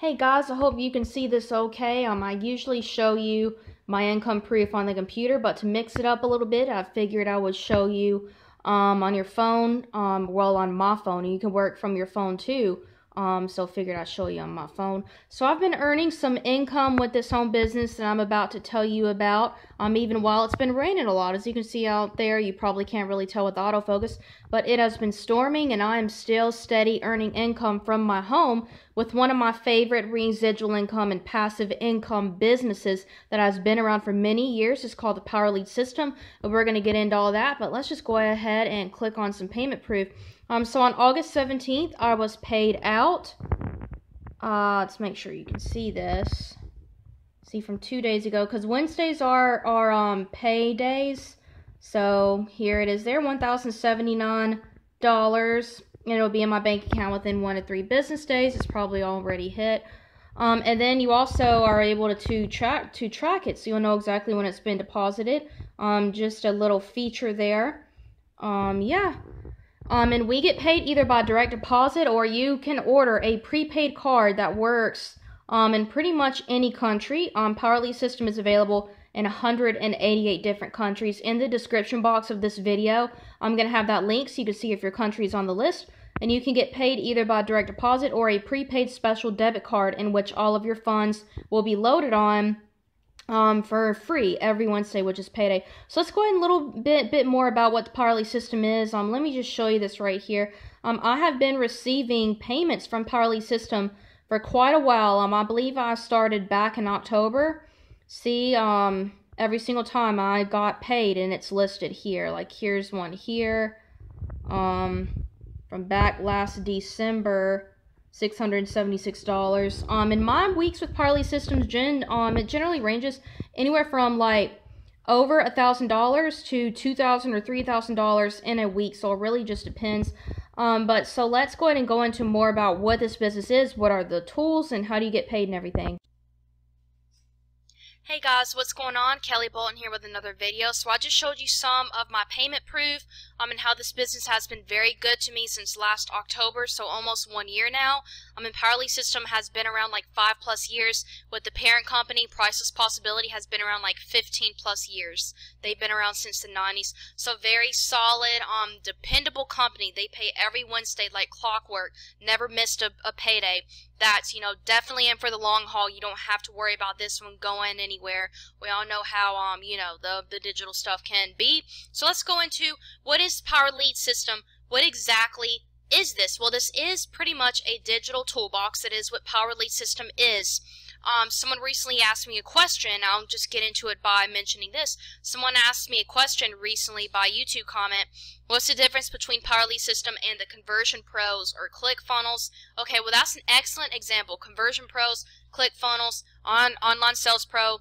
Hey guys, I hope you can see this okay. Um, I usually show you my income proof on the computer, but to mix it up a little bit, I figured I would show you um, on your phone, um, well on my phone, you can work from your phone too. Um, so figured I'd show you on my phone. So I've been earning some income with this home business that I'm about to tell you about. Um, even while it's been raining a lot, as you can see out there, you probably can't really tell with autofocus, but it has been storming, and I am still steady earning income from my home with one of my favorite residual income and passive income businesses that has been around for many years. It's called the Power Lead System, we're going to get into all that. But let's just go ahead and click on some payment proof. Um, so on August 17th, I was paid out. Uh, let's make sure you can see this. See from two days ago, because Wednesdays are are um pay days. So here it is. There, one thousand seventy nine dollars, and it'll be in my bank account within one to three business days. It's probably already hit. Um, and then you also are able to, to track to track it, so you'll know exactly when it's been deposited. Um, just a little feature there. Um, yeah. Um, and we get paid either by direct deposit or you can order a prepaid card that works um, in pretty much any country. Um, PowerLead system is available in 188 different countries. In the description box of this video, I'm going to have that link so you can see if your country is on the list. And you can get paid either by direct deposit or a prepaid special debit card in which all of your funds will be loaded on um, for free every Wednesday, which is payday. So let's go ahead and a little bit bit more about what the Power Lead system is. Um, let me just show you this right here. Um, I have been receiving payments from Power Lead system for quite a while. Um, I believe I started back in October. See, um, every single time I got paid, and it's listed here. Like here's one here, um, from back last December. $676. Um, in my weeks with Power Lead Systems, gen, um, it generally ranges anywhere from like over a thousand dollars to two thousand or three thousand dollars in a week. So it really just depends. Um, but so let's go ahead and go into more about what this business is, what are the tools, and how do you get paid and everything. Hey guys, what's going on? Kelly Bolton here with another video. So I just showed you some of my payment proof um, and how this business has been very good to me since last October, so almost one year now. Um, and Power Lead System has been around like five plus years. With the parent company, Priceless Possibility has been around like 15 plus years. They've been around since the 90s. So very solid, um, dependable company. They pay every Wednesday like clockwork. Never missed a, a payday that's you know definitely in for the long haul you don't have to worry about this one going anywhere. We all know how um you know the the digital stuff can be. So let's go into what is power lead system? What exactly is this? Well this is pretty much a digital toolbox. That is what power lead system is um, someone recently asked me a question. I'll just get into it by mentioning this. Someone asked me a question recently by YouTube comment. What's the difference between PowerLead System and the Conversion Pros or ClickFunnels? Okay, well that's an excellent example. Conversion Pros, ClickFunnels, on Online Sales Pro,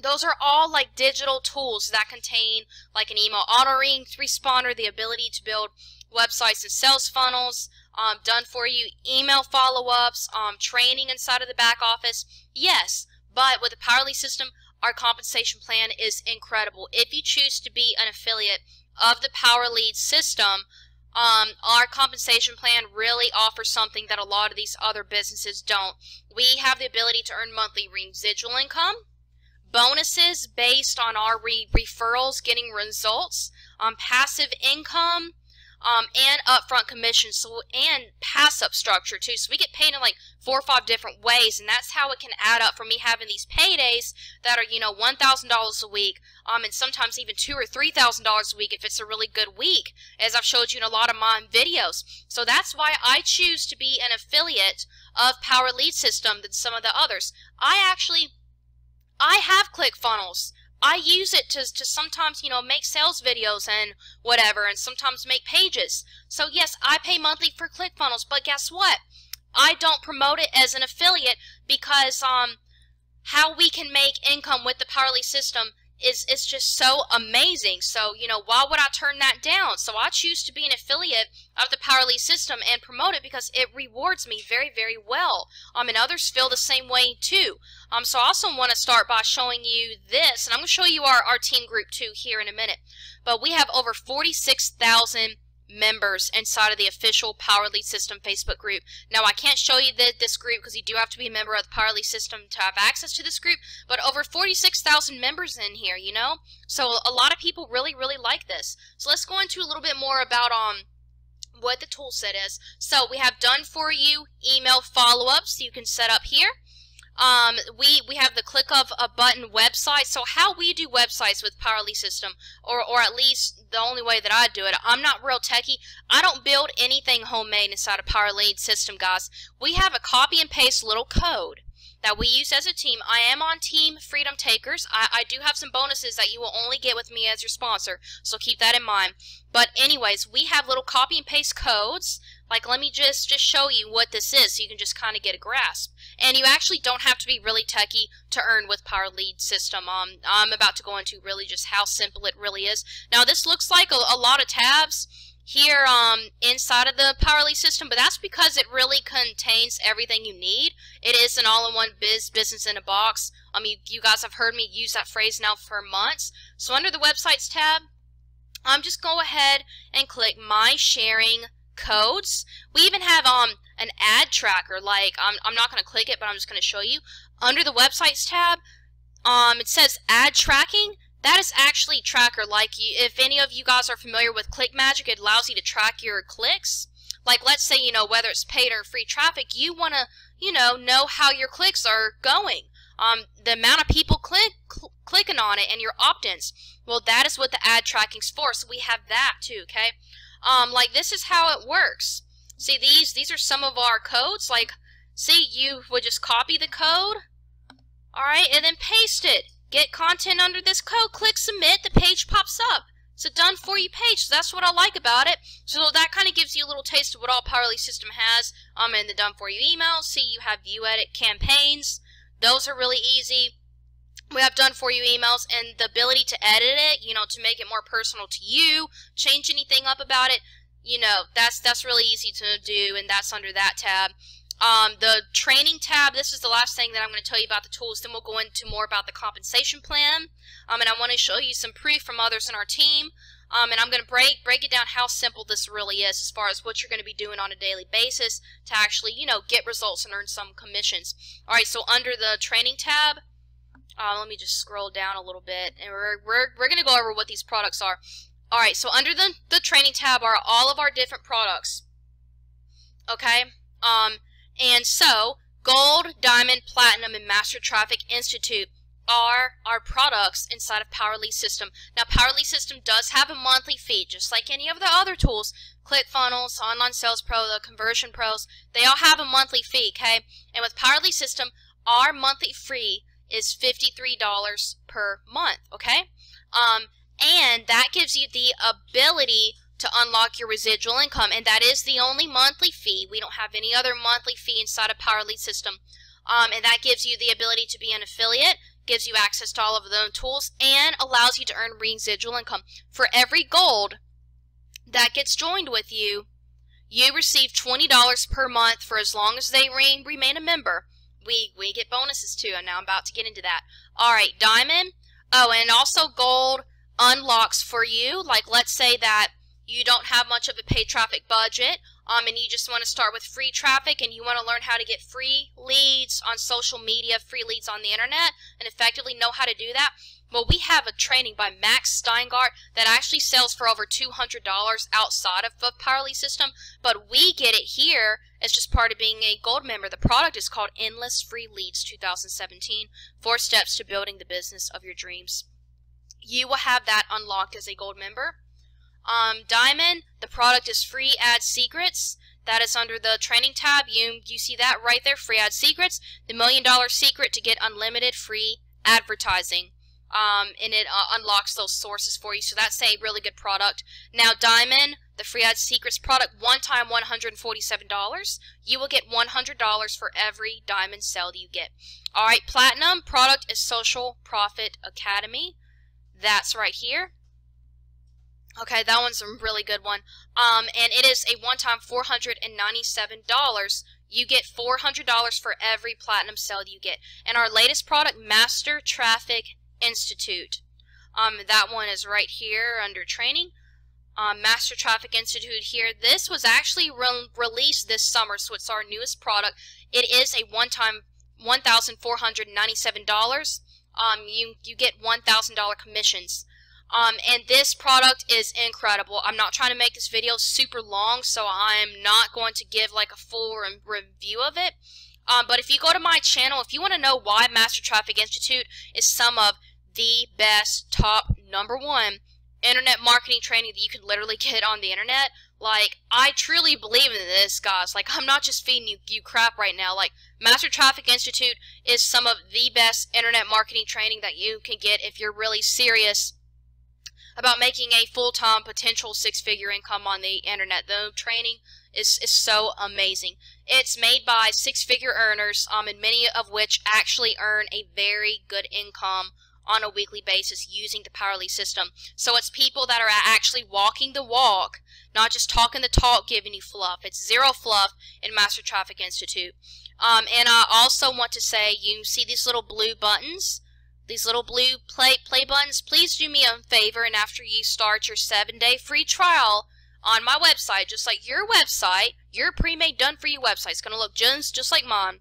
those are all like digital tools that contain like an email auto responder, the ability to build websites and sales funnels, um, done for you, email follow-ups, um, training inside of the back office. Yes, but with the Power Lead system, our compensation plan is incredible. If you choose to be an affiliate of the Powerlead system, um, our compensation plan really offers something that a lot of these other businesses don't. We have the ability to earn monthly residual income, bonuses based on our re referrals getting results, um, passive income, um, and upfront commission, so and pass up structure too. So we get paid in like four or five different ways, and that's how it can add up for me having these paydays that are you know one thousand dollars a week, um, and sometimes even two or three thousand dollars a week if it's a really good week, as I've showed you in a lot of my videos. So that's why I choose to be an affiliate of Power Lead System than some of the others. I actually I have ClickFunnels. I use it to, to sometimes, you know, make sales videos and whatever, and sometimes make pages. So yes, I pay monthly for ClickFunnels, but guess what? I don't promote it as an affiliate because um, how we can make income with the Power Lead system is is just so amazing. So, you know, why would I turn that down? So I choose to be an affiliate of the Power Powerly system and promote it because it rewards me very, very well. Um, and others feel the same way too. Um, so I also want to start by showing you this, and I'm going to show you our, our team group too here in a minute. But we have over 46,000 members inside of the official Power Lead System Facebook group. Now, I can't show you the, this group because you do have to be a member of the Power Lead System to have access to this group, but over 46,000 members in here, you know? So a lot of people really, really like this. So let's go into a little bit more about um what the tool set is. So we have done for you email follow-ups you can set up here. Um, we, we have the click of a button website. So how we do websites with Power Lead System, or, or at least the only way that I do it, I'm not real techy. I don't build anything homemade inside of Power Lead System, guys. We have a copy and paste little code that we use as a team. I am on Team Freedom Takers. I, I do have some bonuses that you will only get with me as your sponsor, so keep that in mind. But anyways, we have little copy and paste codes. Like, let me just, just show you what this is so you can just kind of get a grasp. And you actually don't have to be really techy to earn with Power Lead System. Um, I'm about to go into really just how simple it really is. Now, this looks like a, a lot of tabs here um, inside of the Power Lead system, but that's because it really contains everything you need. It is an all-in-one biz business in a box. Um, you, you guys have heard me use that phrase now for months. So under the websites tab, I'm um, just go ahead and click My Sharing Codes. We even have um an ad tracker. Like I'm I'm not going to click it, but I'm just going to show you under the websites tab. Um, it says ad tracking. That is actually tracker. Like, you, if any of you guys are familiar with ClickMagick, it allows you to track your clicks. Like, let's say, you know, whether it's paid or free traffic, you want to, you know, know how your clicks are going. Um, the amount of people click cl clicking on it and your opt-ins. Well, that is what the ad tracking's for. So we have that too, okay? Um, like, this is how it works. See, these, these are some of our codes. Like, see, you would just copy the code, all right, and then paste it. Get content under this code, click submit, the page pops up. It's a done for you page, so that's what I like about it. So that kind of gives you a little taste of what all Power Lead System has um, in the done for you email. See, you have view edit campaigns. Those are really easy. We have done for you emails and the ability to edit it, you know, to make it more personal to you, change anything up about it, you know, that's that's really easy to do and that's under that tab. Um, the training tab, this is the last thing that I'm going to tell you about the tools. Then we'll go into more about the compensation plan. Um, and I want to show you some proof from others in our team. Um, and I'm going to break break it down how simple this really is as far as what you're going to be doing on a daily basis to actually, you know, get results and earn some commissions. All right, so under the training tab, uh, let me just scroll down a little bit, and we're, we're, we're going to go over what these products are. All right, so under the, the training tab are all of our different products. Okay? Um, and so, Gold, Diamond, Platinum, and Master Traffic Institute are our products inside of Power Lead System. Now, Power Lead System does have a monthly fee, just like any of the other tools. ClickFunnels, Online Sales Pro, the Conversion Pros, they all have a monthly fee, okay? And with Power Lead System, our monthly fee is $53 per month, okay? Um, and that gives you the ability to unlock your residual income, and that is the only monthly fee. We don't have any other monthly fee inside of Power Lead System. Um, and that gives you the ability to be an affiliate, gives you access to all of the tools, and allows you to earn residual income. For every gold that gets joined with you, you receive $20 per month for as long as they remain a member. We, we get bonuses too, and now I'm about to get into that. All right, diamond. Oh, and also gold unlocks for you. Like, let's say that you don't have much of a paid traffic budget, um, and you just want to start with free traffic and you want to learn how to get free leads on social media, free leads on the internet, and effectively know how to do that, well, we have a training by Max Steingart that actually sells for over $200 outside of the Power Lead system, but we get it here as just part of being a gold member. The product is called Endless Free Leads 2017, Four Steps to Building the Business of Your Dreams. You will have that unlocked as a gold member. Um, Diamond, the product is free ad secrets. That is under the training tab. You, you see that right there, free ad secrets. The million dollar secret to get unlimited free advertising. Um, and it uh, unlocks those sources for you. So that's a really good product. Now, Diamond, the free ad secrets product, one time $147. You will get $100 for every diamond sale that you get. All right, Platinum product is Social Profit Academy. That's right here. Okay, that one's a really good one. Um, and it is a one-time $497. You get $400 for every platinum sale you get. And our latest product, Master Traffic Institute. Um, that one is right here under training. um, Master Traffic Institute here. This was actually re released this summer, so it's our newest product. It is a one-time $1,497. Um, you, you get $1,000 commissions. Um, and this product is incredible. I'm not trying to make this video super long, so I'm not going to give like a full re review of it. Um, but if you go to my channel, if you want to know why Master Traffic Institute is some of the best, top, number one internet marketing training that you can literally get on the internet, like, I truly believe in this, guys. Like, I'm not just feeding you, you crap right now. Like, Master Traffic Institute is some of the best internet marketing training that you can get if you're really serious about making a full-time potential six-figure income on the internet. The training is, is so amazing. It's made by six-figure earners, um, and many of which actually earn a very good income on a weekly basis using the Power Lead system. So it's people that are actually walking the walk, not just talking the talk, giving you fluff. It's zero fluff in Master Traffic Institute. Um, and I also want to say, you see these little blue buttons? these little blue play, play buttons, please do me a favor and after you start your seven day free trial on my website, just like your website, your pre-made done for you website, it's going to look just, just like mine.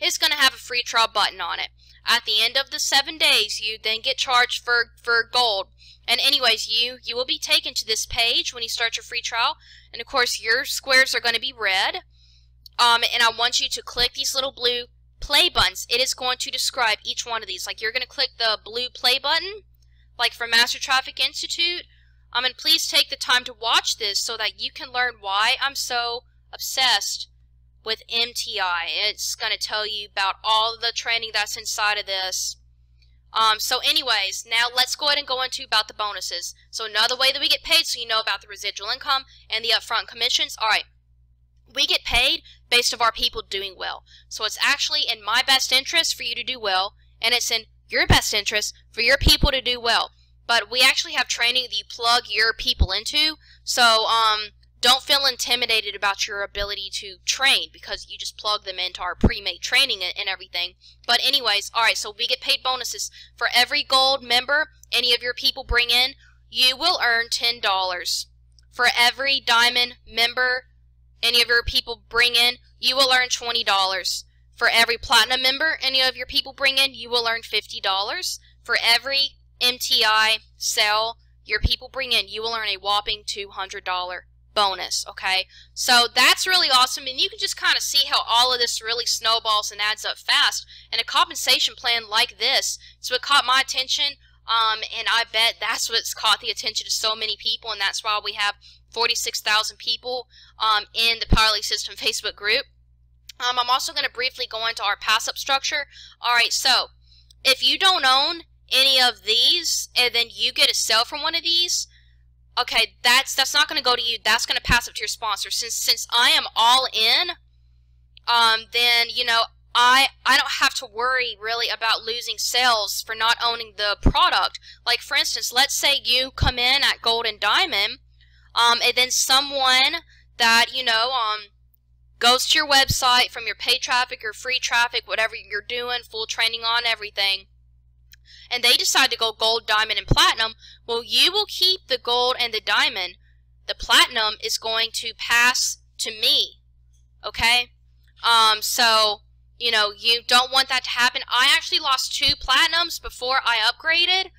It's going to have a free trial button on it. At the end of the seven days, you then get charged for, for gold. And anyways, you, you will be taken to this page when you start your free trial. And of course, your squares are going to be red. Um, and I want you to click these little blue play buttons, it is going to describe each one of these. Like you're going to click the blue play button, like for Master Traffic Institute. Um, and please take the time to watch this so that you can learn why I'm so obsessed with MTI. It's going to tell you about all the training that's inside of this. Um, so anyways, now let's go ahead and go into about the bonuses. So another way that we get paid so you know about the residual income and the upfront commissions. Alright, we get paid based of our people doing well. So it's actually in my best interest for you to do well, and it's in your best interest for your people to do well. But we actually have training that you plug your people into, so um, don't feel intimidated about your ability to train because you just plug them into our pre-made training and, everything. But anyways, alright, so we get paid bonuses. For every gold member any of your people bring in, you will earn $10. For every diamond member any of your people bring in, you will earn $20. For every platinum member any of your people bring in, you will earn $50. For every MTI sale your people bring in, you will earn a whopping $200 bonus, okay? So that's really awesome, and you can just kind of see how all of this really snowballs and adds up fast. And a compensation plan like this, so it caught my attention, um, and I bet that's what's caught the attention of so many people, and that's why we have 46,000 people um, in the Power Lead System Facebook group. Um, I'm also going to briefly go into our pass up structure. Alright, so if you don't own any of these and then you get a sale from one of these, okay, that's that's not going to go to you. That's going to pass up to your sponsor. Since since I am all in, um, then you know I I don't have to worry really about losing sales for not owning the product. Like for instance, let's say you come in at Gold and Diamond um, and then someone that, you know, um, goes to your website from your paid traffic or free traffic, whatever you're doing, full training on everything, and they decide to go gold, diamond, and platinum, well, you will keep the gold and the diamond. The platinum is going to pass to me, okay? Um, so, you know, you don't want that to happen. I actually lost two platinums before I upgraded.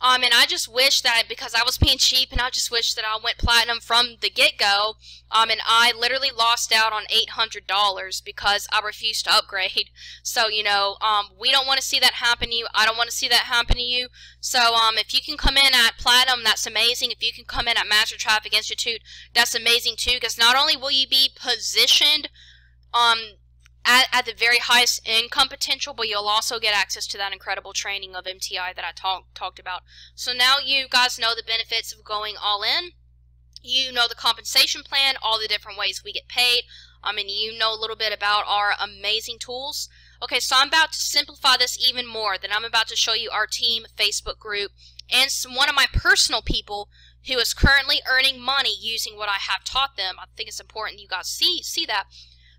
Um, and I just wish that because I was paying cheap, and I just wish that I went platinum from the get go. Um, and I literally lost out on eight hundred dollars because I refused to upgrade. So you know, um, we don't want to see that happen to you. I don't want to see that happen to you. So um, if you can come in at platinum, that's amazing. If you can come in at Master Traffic Institute, that's amazing too. Because not only will you be positioned um at, at the very highest income potential, but you'll also get access to that incredible training of MTI that I talk, talked about. So now you guys know the benefits of going all in. You know the compensation plan, all the different ways we get paid. I mean, you know a little bit about our amazing tools. Okay, so I'm about to simplify this even more. Then I'm about to show you our team Facebook group and some, one of my personal people who is currently earning money using what I have taught them. I think it's important you guys see see that.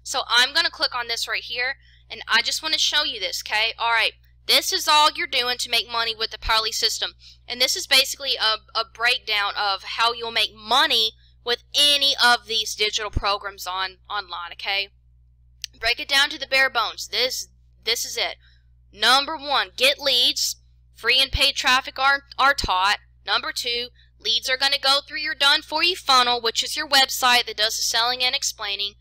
So I'm going to click on this right here, and I just want to show you this, okay? All right, This is all you're doing to make money with the Powerlead system. And this is basically a, a breakdown of how you'll make money with any of these digital programs on online, okay? Break it down to the bare bones. This this is it. Number one, get leads. Free and paid traffic are, are taught. Number two, leads are going to go through your done for you funnel, which is your website that does the selling and explaining.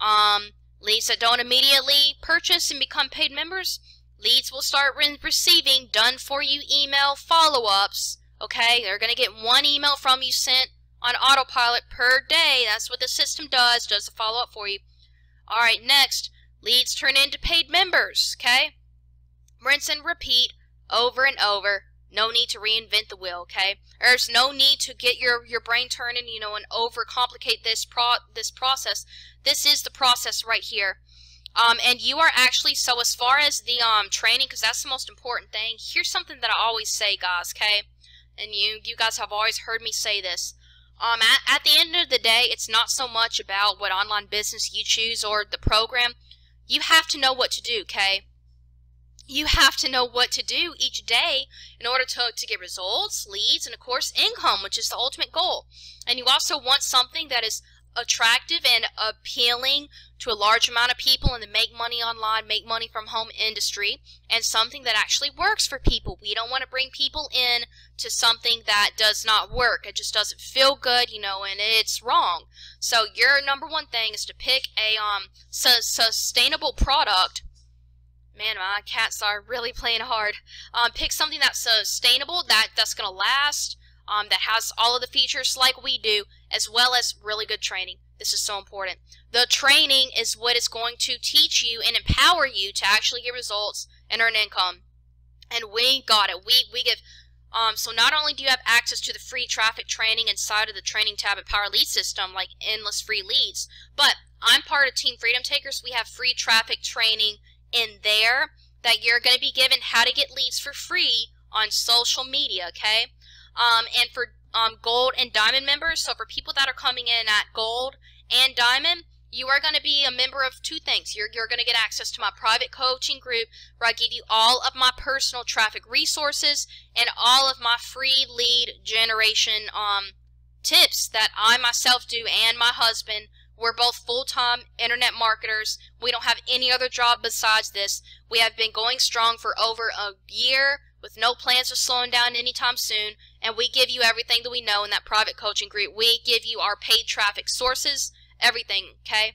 Um, leads that don't immediately purchase and become paid members, leads will start re receiving done for you email follow ups. Okay, they're going to get one email from you sent on autopilot per day. That's what the system does, does the follow up for you. All right, next, leads turn into paid members. Okay, rinse and repeat over and over. No need to reinvent the wheel, okay? There's no need to get your, your brain turning, you know, and overcomplicate this pro this process. This is the process right here. Um, and you are actually, so as far as the um, training, because that's the most important thing, here's something that I always say, guys, okay? And you, you guys have always heard me say this. Um, at, at the end of the day, it's not so much about what online business you choose or the program. You have to know what to do, okay? You have to know what to do each day in order to, to get results, leads, and of course income, which is the ultimate goal. And you also want something that is attractive and appealing to a large amount of people in the make money online, make money from home industry, and something that actually works for people. We don't want to bring people in to something that does not work. It just doesn't feel good, you know, and it's wrong. So your number one thing is to pick a um, su sustainable product Man, my cats are really playing hard. Um, pick something that's sustainable, that, that's going to last, um, that has all of the features like we do, as well as really good training. This is so important. The training is what is going to teach you and empower you to actually get results and earn income. And we got it. We, we give um, so not only do you have access to the free traffic training inside of the training tab at Power Lead System, like endless free leads, but I'm part of Team Freedom Takers. We have free traffic training in there that you're going to be given how to get leads for free on social media, okay? Um, and for um, gold and diamond members, so for people that are coming in at gold and diamond, you are going to be a member of two things. You're, you're going to get access to my private coaching group where I give you all of my personal traffic resources and all of my free lead generation um, tips that I myself do and my husband we're both full-time internet marketers. We don't have any other job besides this. We have been going strong for over a year with no plans of slowing down anytime soon, and we give you everything that we know in that private coaching group. We give you our paid traffic sources, everything, okay?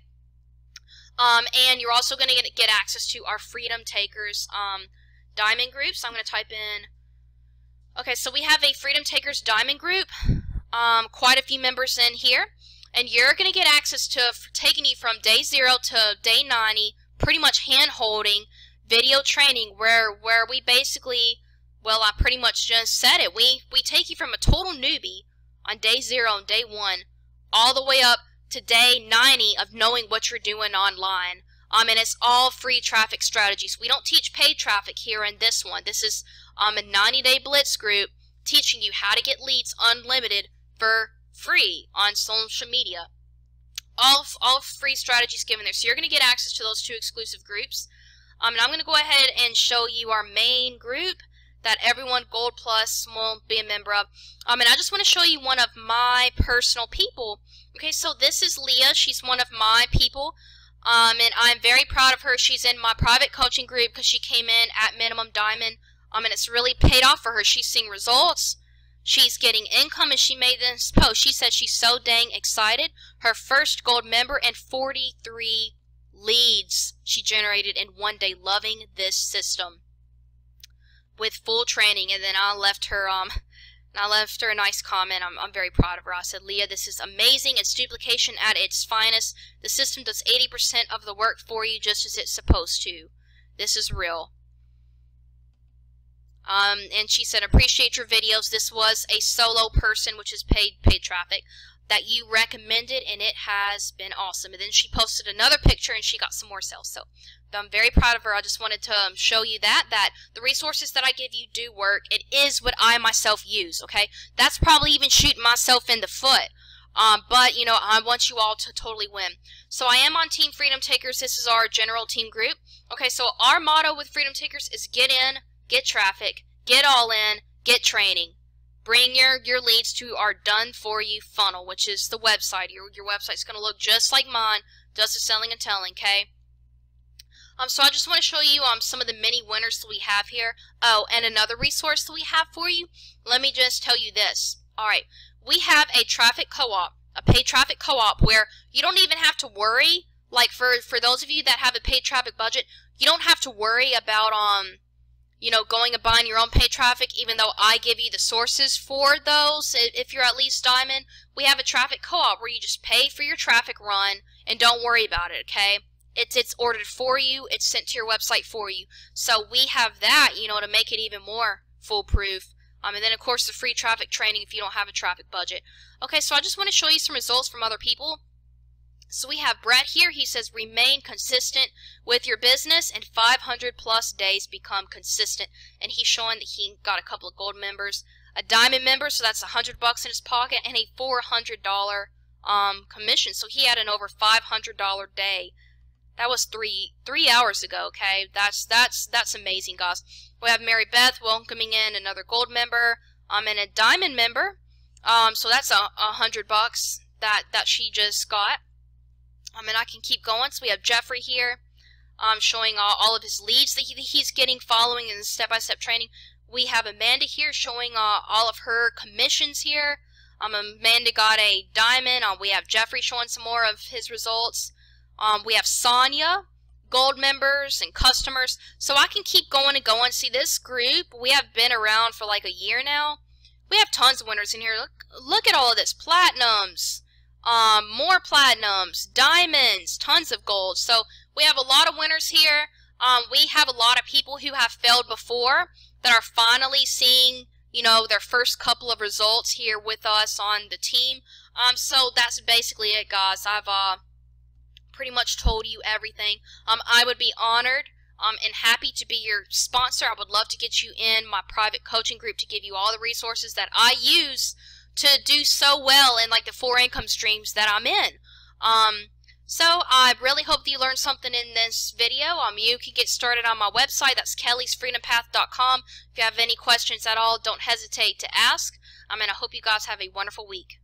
Um, and you're also going to get, access to our Freedom Takers um, Diamond group. So I'm going to type in, okay, so we have a Freedom Takers Diamond group, um, quite a few members in here and you're going to get access to taking you from day 0 to day 90 pretty much hand holding video training where where we basically well I pretty much just said it. We we take you from a total newbie on day 0 and day 1 all the way up to day 90 of knowing what you're doing online. Um, and it's all free traffic strategies. We don't teach paid traffic here in this one. This is um, a 90 day blitz group teaching you how to get leads unlimited for free on social media. All, all free strategies given there. So you're going to get access to those two exclusive groups. Um, and I'm going to go ahead and show you our main group that everyone Gold Plus will be a member of. Um, and I just want to show you one of my personal people. Okay, so this is Leah. She's one of my people. Um, and I'm very proud of her. She's in my private coaching group because she came in at minimum diamond. Um, and it's really paid off for her. She's seeing results. She's getting income and she made this post. She said she's so dang excited. Her first gold member and 43 leads she generated in one day loving this system with full training and then I left her um and I left her a nice comment. I'm, I'm very proud of her. I said, Leah, this is amazing. It's duplication at its finest. The system does 80% of the work for you just as it's supposed to. This is real. Um, and she said, appreciate your videos. This was a solo person, which is paid paid traffic, that you recommended, and it has been awesome. And then she posted another picture, and she got some more sales. So I'm very proud of her. I just wanted to um, show you that, that the resources that I give you do work. It is what I myself use, okay? That's probably even shooting myself in the foot. Um, but, you know, I want you all to totally win. So I am on Team Freedom Takers. This is our general team group. Okay, so our motto with Freedom Takers is get in, get traffic, get all in, get training. Bring your, your leads to our done for you funnel, which is the website. Your, your website's going to look just like mine, does the selling and telling, okay? Um, so I just want to show you um, some of the many winners that we have here. Oh, and another resource that we have for you. Let me just tell you this. All right, we have a traffic co-op, a paid traffic co-op where you don't even have to worry. Like for for those of you that have a paid traffic budget, you don't have to worry about um, you know, going and buying your own paid traffic. Even though I give you the sources for those, if you're at least Diamond, we have a traffic co-op where you just pay for your traffic run and don't worry about it. Okay. It's it's ordered for you. It's sent to your website for you. So we have that, you know, to make it even more foolproof. Um, and then of course the free traffic training if you don't have a traffic budget. Okay, so I just want to show you some results from other people. So we have Brett here. He says remain consistent with your business and 500 plus days become consistent. And he's showing that he got a couple of gold members, a diamond member, so that's 100 bucks in his pocket, and a $400 um, commission. So he had an over $500 day that was three three hours ago. Okay, that's that's that's amazing, guys. We have Mary Beth welcoming in another gold member, um, and a diamond member. Um, so that's a, a hundred bucks that that she just got. Um, and I can keep going. So we have Jeffrey here, um, showing all, all of his leads that, he, that he's getting following in the step-by-step training. We have Amanda here showing uh, all of her commissions here. Um, Amanda got a diamond. Uh, we have Jeffrey showing some more of his results. Um, we have Sonia, gold members and customers. So I can keep going and going. See, this group, we have been around for like a year now. We have tons of winners in here. Look, look at all of this. Platinums, um, more platinums, diamonds, tons of gold. So we have a lot of winners here. Um, we have a lot of people who have failed before that are finally seeing, you know, their first couple of results here with us on the team. Um, so that's basically it, guys. I've, uh, pretty much told you everything. Um, I would be honored um, and happy to be your sponsor. I would love to get you in my private coaching group to give you all the resources that I use to do so well in like the four income streams that I'm in. Um, so I really hope that you learned something in this video. Um, you can get started on my website. That's kellysfreedompath.com. If you have any questions at all, don't hesitate to ask. Um, and I hope you guys have a wonderful week.